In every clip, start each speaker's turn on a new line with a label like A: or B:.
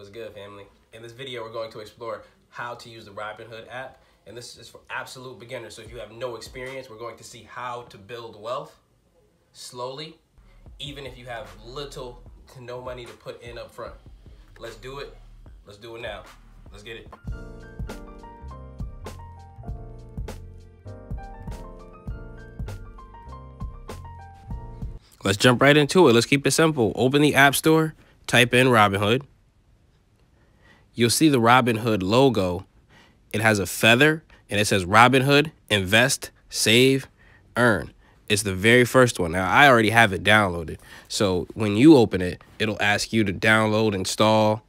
A: What's good, family? In this video, we're going to explore how to use the Robinhood app. And this is for absolute beginners. So if you have no experience, we're going to see how to build wealth slowly, even if you have little to no money to put in up front. Let's do it. Let's do it now. Let's get it. Let's jump right into it. Let's keep it simple. Open the App Store, type in Robinhood. You'll see the Robinhood logo. It has a feather and it says Robinhood, invest, save, earn. It's the very first one. Now, I already have it downloaded. So when you open it, it'll ask you to download, install.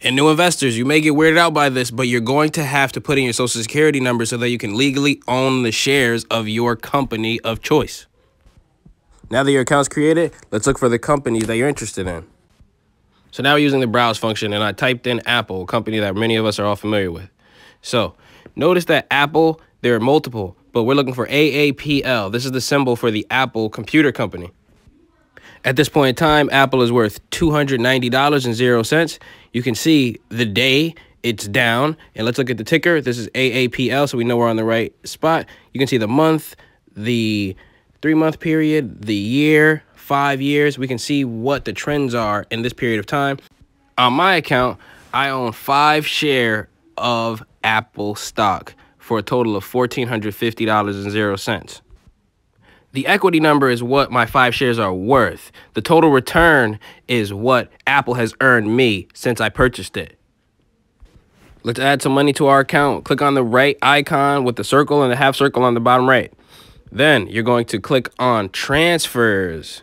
A: And new investors, you may get weirded out by this, but you're going to have to put in your social security number so that you can legally own the shares of your company of choice. Now that your account's created, let's look for the companies that you're interested in. So now we're using the browse function, and I typed in Apple, a company that many of us are all familiar with. So notice that Apple, there are multiple, but we're looking for AAPL. This is the symbol for the Apple Computer Company. At this point in time, Apple is worth $290.00. You can see the day it's down. And let's look at the ticker. This is AAPL, so we know we're on the right spot. You can see the month, the three month period, the year, five years. We can see what the trends are in this period of time. On my account, I own five share of Apple stock for a total of $1,450.00. The equity number is what my five shares are worth. The total return is what Apple has earned me since I purchased it. Let's add some money to our account. Click on the right icon with the circle and the half circle on the bottom right. Then you're going to click on transfers,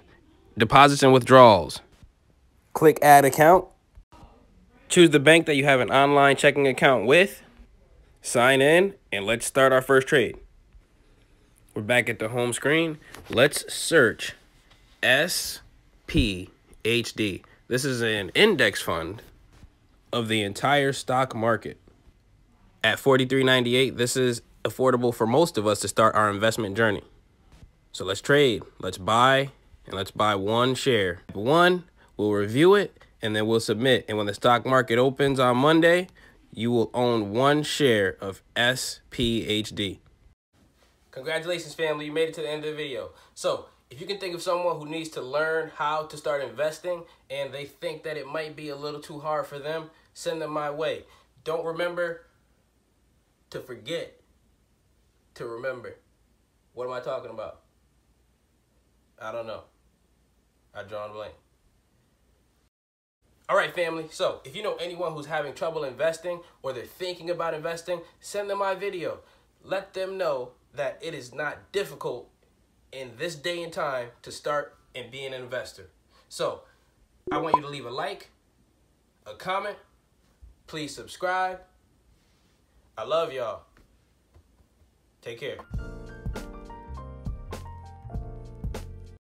A: deposits and withdrawals. Click add account. Choose the bank that you have an online checking account with. Sign in and let's start our first trade. We're back at the home screen. Let's search SPHD. This is an index fund of the entire stock market. At 43.98, this is affordable for most of us to start our investment journey. So let's trade. Let's buy and let's buy one share. One, we'll review it and then we'll submit. And when the stock market opens on Monday, you will own one share of SPHD. Congratulations, family. You made it to the end of the video. So if you can think of someone who needs to learn how to start investing and they think that it might be a little too hard for them, send them my way. Don't remember to forget to remember. What am I talking about? I don't know. I draw a blank. All right, family. So if you know anyone who's having trouble investing or they're thinking about investing, send them my video. Let them know that it is not difficult in this day and time to start and be an investor. So I want you to leave a like, a comment, please subscribe. I love y'all. Take care.